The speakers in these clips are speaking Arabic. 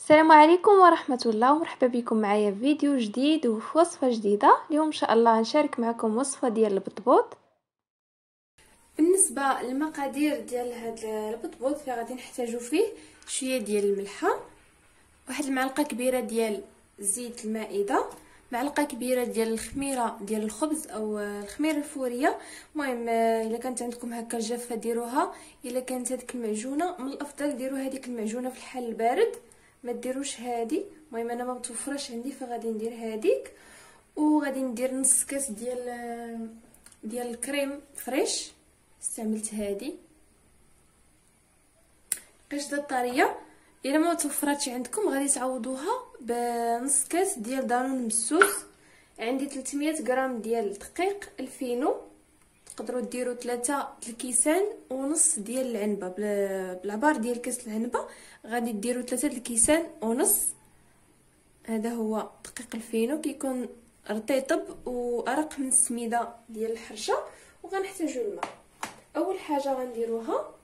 السلام عليكم ورحمة الله. ومرحبا بكم معايا في فيديو جديد وفي وصفة جديدة. اليوم إن شاء الله نشارك معكم وصفة ديال البطبوط. بالنسبة للمقادير ديال هذا البطبوط فغادي نحتاجو فيه شوية ديال الملحة. واحد المعلقة كبيرة ديال زيت المائدة معلقة كبيرة ديال الخميرة ديال الخبز أو الخميرة الفورية. المهم إلا كانت عندكم هكا جافة ديروها. إلا كانت هذيك المعجونة من الأفضل ديروا هذيك المعجونة في الحال البارد. ما ديروش هادي. المهم أنا ما متوفرش عندي فغادي ندير هذيك وغادي ندير نص كاس ديال ديال ال crème fraîche. استعملت هادي. قشطة طرية. إلا ما توفراتش عندكم غادي تعوضوها بنص كاس ديال دانون مسوس عندي 300 غرام ديال الدقيق الفينو. تقدروا ديروا ثلاثة الكيسان ونص ديال العنبة. بالعبار ديال كاس العنبة غادي ديروا ثلاثة الكيسان ونص. هذا هو دقيق الفينو. كيكون رطيطب وأرق من السميدة ديال الحرشة وغنحتاجوا الماء. أول حاجة غنديروها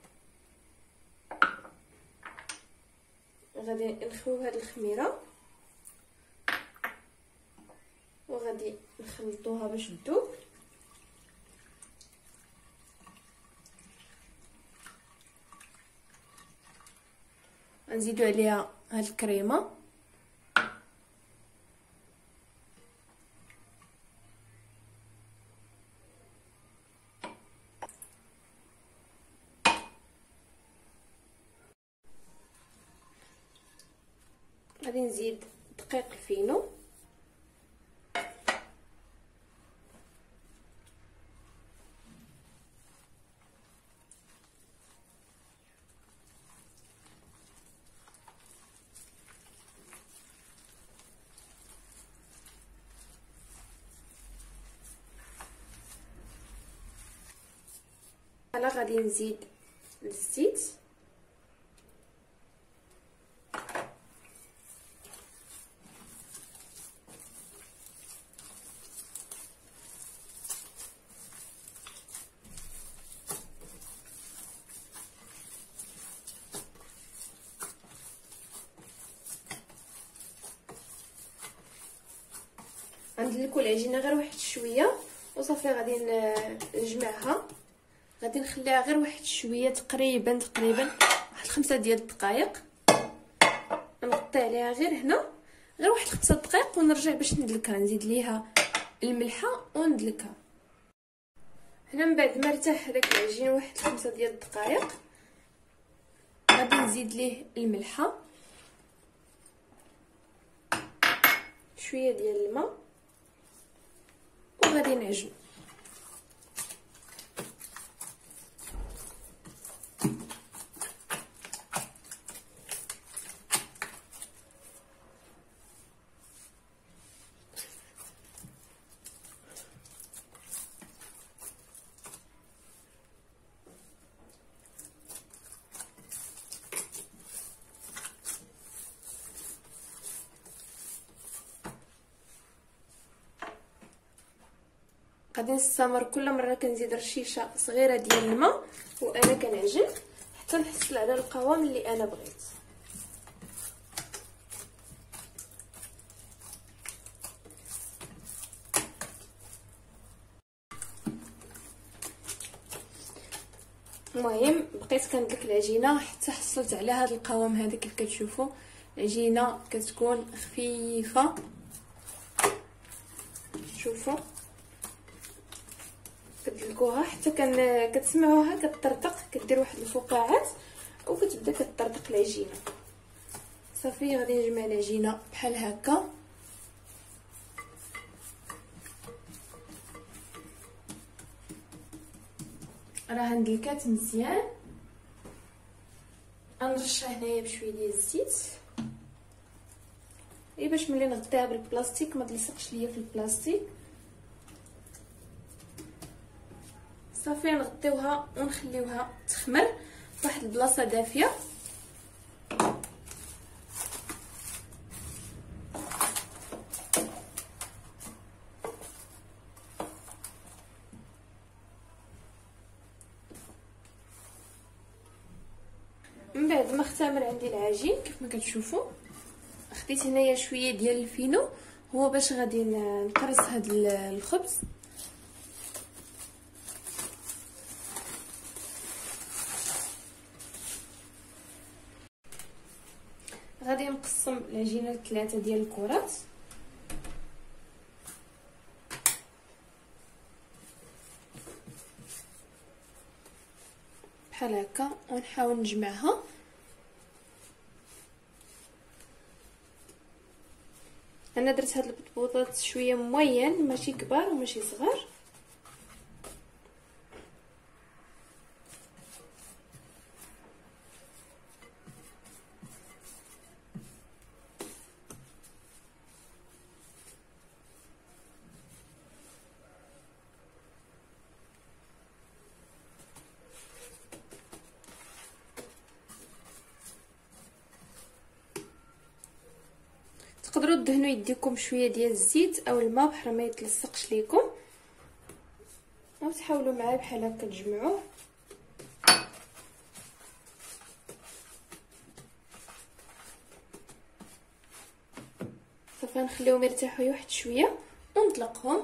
غادي نخويو هاد الخميرة وغادي نخلطوها باش تذوب غنزيدو عليها هاد الكريمة. غادي نزيد دقيق الفينو. أنا غادي نزيد الزيت. غندلكو العجينه غير واحد شوية وصافي غادي نجمعها. غادي نخليها غير واحد شوية تقريبا تقريبا واحد خمسة ديال الدقائق نغطي عليها غير هنا غير واحد خمسة دقائق ونرجع باش ندلكها. نزيد ليها الملحة وندلكها. هنا من بعد ما ارتاح هذاك العجين واحد خمسة ديال الدقائق غادي نزيد ليه الملحة. شوية ديال الماء وغادي نعجن. غادي نستمر كل مرة كنزيد رشيشة صغيرة ديال الماء وأنا كنعجن حتى نحصل على القوام اللي أنا بغيت. المهم بقيت كندلك العجينة حتى حصلت على هذا القوام هذا كيف كتشوفوا العجينة كتكون خفيفة. شوفوا كتدلكوها حتى كان كتسمعوها كطرطق كدير واحد الفقاعات وكتبدا كطرطق العجينه صافي غادي نجمع العجينه بحال هكا. راه ندلكات مزيان. غنرشها هنايا بشوية ديال الزيت. إي باش ملي نغطيها بالبلاستيك ما تلصقش ليا في البلاستيك. صافي نغطيوها ونخليوها تخمر فواحد البلاصة دافية. من بعد ما اختمر عندي العجين كيف ما كتشوفوا خديت هنايا شوية ديال الفينو. هو باش غادي نقرص هاد الخبز. نقسم العجينة لثلاثة ديال الكرات. بحال هكا ونحاول نجمعها. أنا درت هاد البطبوطات شوية موين ماشي كبار وماشي صغار. تقدروا تدهنوا يديكم شوية ديال الزيت أو الماء بحال ما يتلصقش ليكم. وتحاولوا معاه بحال هكا تجمعوه. صافي نخليهم يرتاحوا واحد شوية ونطلقهم.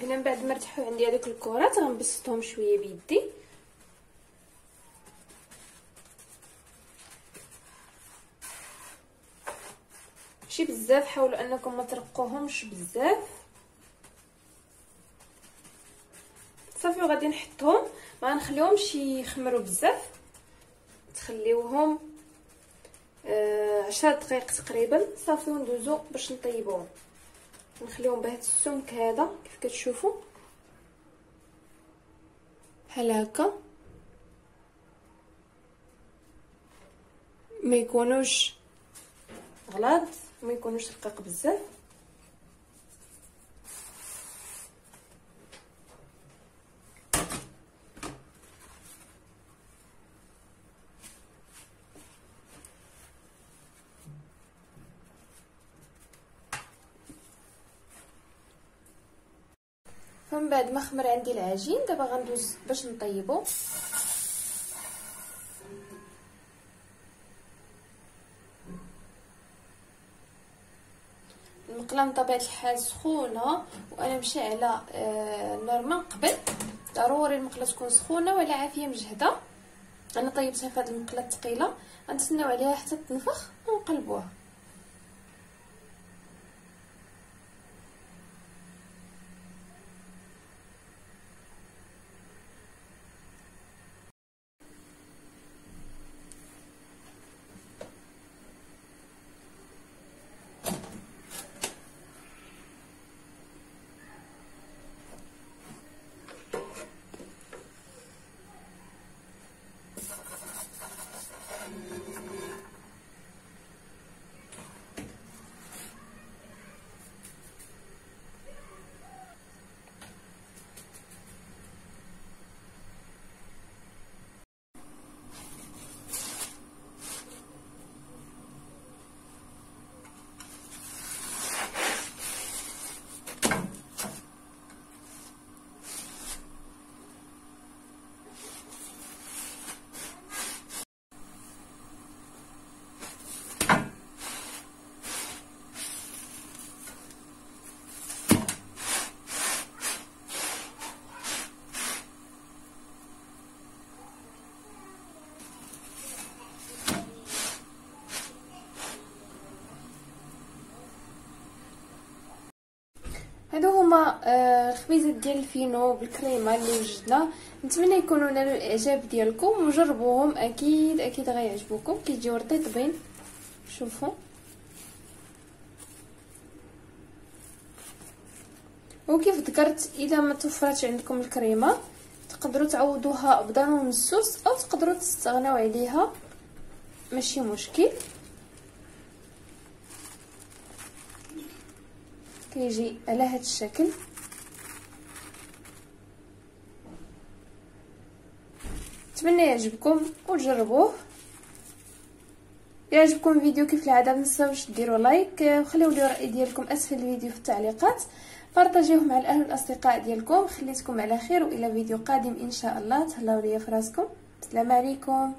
هنا من بعد ما ارتاحوا عندي هذوك الكرات غنبسطهم شوية بيدي ماشي بزاف حاولوا أنكم ما ترقوهمش بزاف. صافي وغادي نحطهم. ما نخليهمش يخمروا بزاف. تخليوهم آه عشر دقائق تقريبا. صافي وندوزو باش نطيبوهم. نخليهم بهذا السمك هذا كيف كتشوفوا. بحال هكا. ما يكونوش غلاط ما يكونوش رقيق بزاف. فمن بعد ما خمر عندي العجين دابا غندوز باش نطيبو. المقله بطبيعة الحال سخونة وأنا مشعله آه النار من قبل. ضروري المقلة تكون سخونة ولا عافية مجهدة. أنا طيبتها في هذه المقلة الثقيلة. غنتسناو عليها حتى تنفخ ونقلبوها. هما آه الخبيزات ديال الفينو بالكريمة اللي وجدنا. نتمنى يكونوا نالوا الإعجاب ديالكم وجربوهم. أكيد أكيد غيعجبوكم. كيجيو رطيبين شوفوا. وكيف ذكرت إذا ما توفرتش عندكم الكريمة تقدروا تعوضوها بضانون السوس أو تقدروا تستغناو عليها. ماشي مشكل. كيجي على هذا الشكل. نتمنى يعجبكم وتجربوه. الا عجبكم الفيديو كيف العادة ما تنساوش ديروا لايك وخليو لي الراي ديالكم اسفل الفيديو في التعليقات. بارطاجيوه مع الأهل والأصدقاء ديالكم. خليتكم على خير وإلى فيديو قادم إن شاء الله. تهلاو ليا فراسكم السلام عليكم.